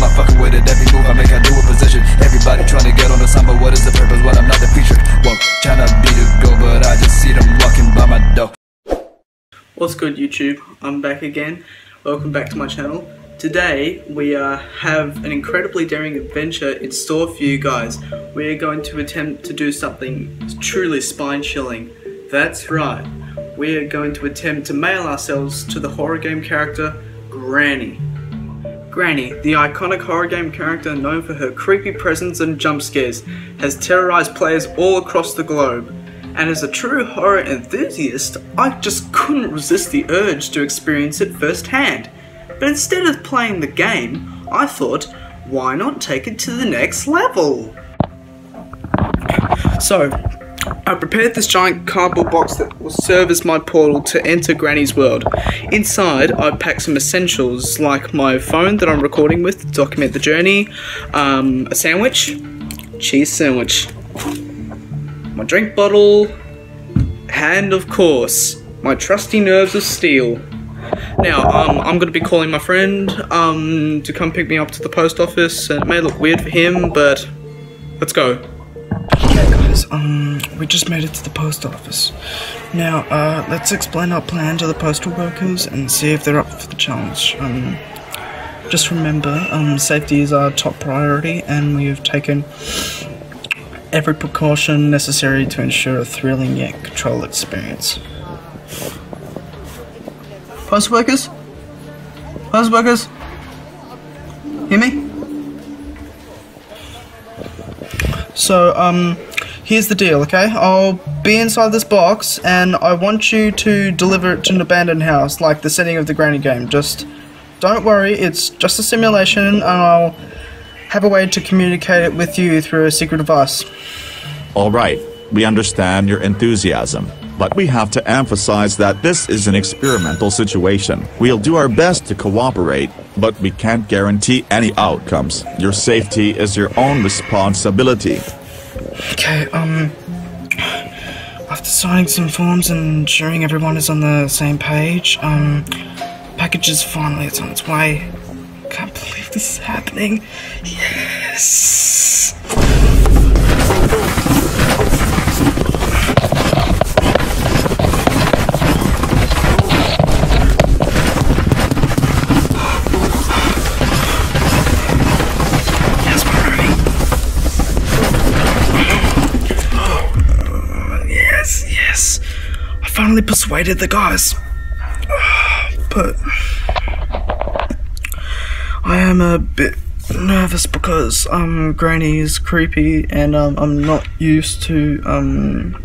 am I fucking with it? Every move I make, I do a position. Everybody trying to get on the sun, but what is the purpose I'm not the? Well, trying to be the go, but I just see them walking by my door. What's good YouTube? I'm back again. Welcome back to my channel. Today we uh, have an incredibly daring adventure in store for you guys. We are going to attempt to do something truly spine chilling. That's right. We are going to attempt to mail ourselves to the horror game character Granny. Granny, the iconic horror game character known for her creepy presence and jump scares, has terrorized players all across the globe. And as a true horror enthusiast, I just couldn't resist the urge to experience it firsthand. But instead of playing the game, I thought, why not take it to the next level? So, I prepared this giant cardboard box that will serve as my portal to enter Granny's world. Inside, I packed some essentials like my phone that I'm recording with to document the journey, um, a sandwich, cheese sandwich, my drink bottle, and of course, my trusty nerves of steel. Now, um, I'm gonna be calling my friend, um, to come pick me up to the post office, and it may look weird for him, but let's go. Okay guys, um, we just made it to the post office. Now, uh, let's explain our plan to the postal workers and see if they're up for the challenge. Um, just remember, um, safety is our top priority and we have taken every precaution necessary to ensure a thrilling yet controlled experience. Post workers? Post workers? Hear me? So, um, here's the deal, okay? I'll be inside this box and I want you to deliver it to an abandoned house, like the setting of the granny game. Just don't worry, it's just a simulation and I'll have a way to communicate it with you through a secret device. All right, we understand your enthusiasm, but we have to emphasize that this is an experimental situation. We'll do our best to cooperate, but we can't guarantee any outcomes. Your safety is your own responsibility. Okay, um, after signing some forms and ensuring everyone is on the same page, um, package is finally it's on its way. Can't believe this is happening. Yes. Yes, finally persuaded the guys. But I am a bit nervous because um Granny is creepy and um I'm not used to um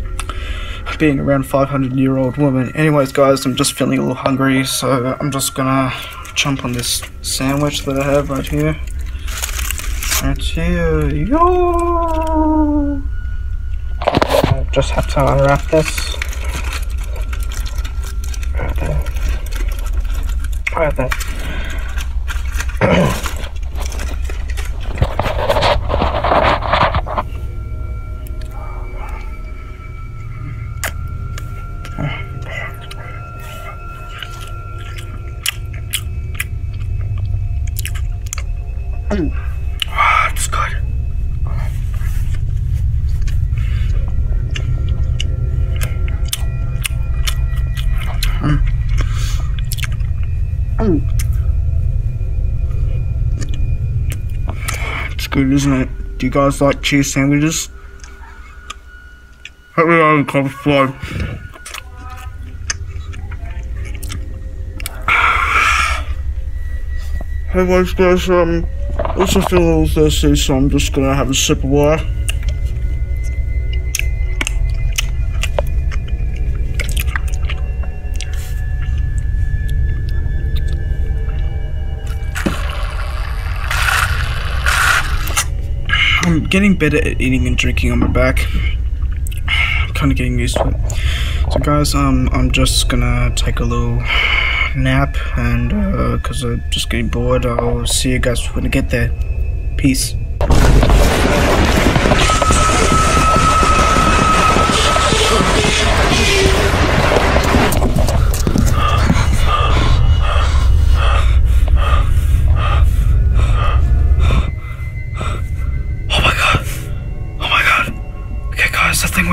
being around 500 year old woman. Anyways guys, I'm just feeling a little hungry so I'm just gonna jump on this sandwich that I have right here. Right here. Yo! I just have to unwrap this. Right there. Right there. Ah, It's good, isn't it? Do you guys like cheese sandwiches? Let me know in the comments below. Anyways, guys, um, I also feel a little thirsty, so I'm just gonna have a sip of water. Getting better at eating and drinking on my back. I'm kind of getting used to it. So, guys, um, I'm just gonna take a little nap, and uh, cause I'm just getting bored, I'll see you guys when I get there. Peace.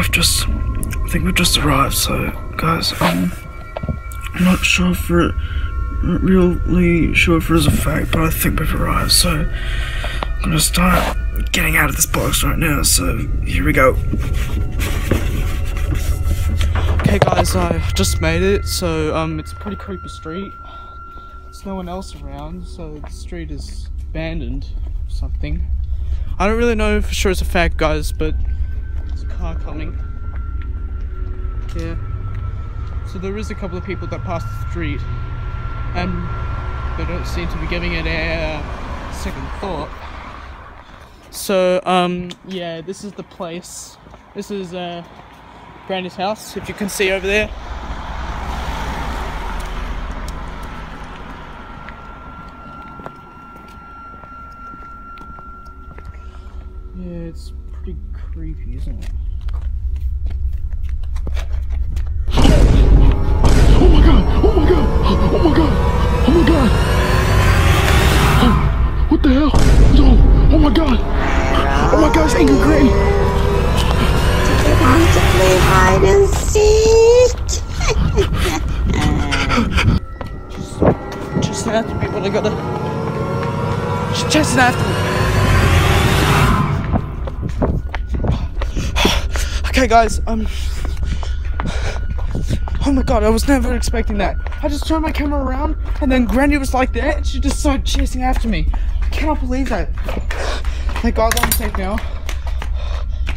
Just, I think we've just arrived. So, guys, um, I'm not sure if not really sure if it is a fact, but I think we've arrived. So, I'm gonna start getting out of this box right now. So, here we go. Okay, guys, I just made it. So, um, it's a pretty creepy street. There's no one else around, so the street is abandoned. Or something. I don't really know for sure it's a fact, guys, but car coming. Yeah. So there is a couple of people that pass the street, and they don't seem to be giving it a uh, second thought. So, um, yeah, this is the place. This is uh, Granny's house, if you can see over there. Yeah, it's pretty creepy, isn't it? Play hide and seek? Chasing after me, but I gotta. She's chasing after me. Okay, guys, um. Oh my god, I was never expecting that. I just turned my camera around, and then Granny was like that, and she just started chasing after me. I cannot believe that. Thank God I'm safe now.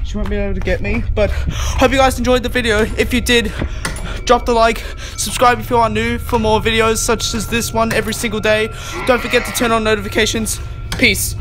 She won't be able to get me, but hope you guys enjoyed the video. If you did, drop the like, subscribe if you are new for more videos such as this one every single day. Don't forget to turn on notifications. Peace.